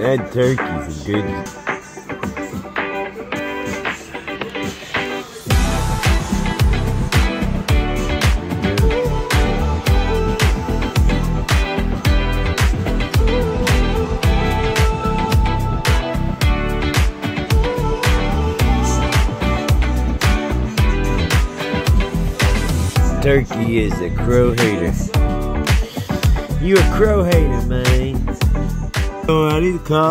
That turkey's a good. Turkey is a crow hater. You a crow hater, man. Oh, I need to call.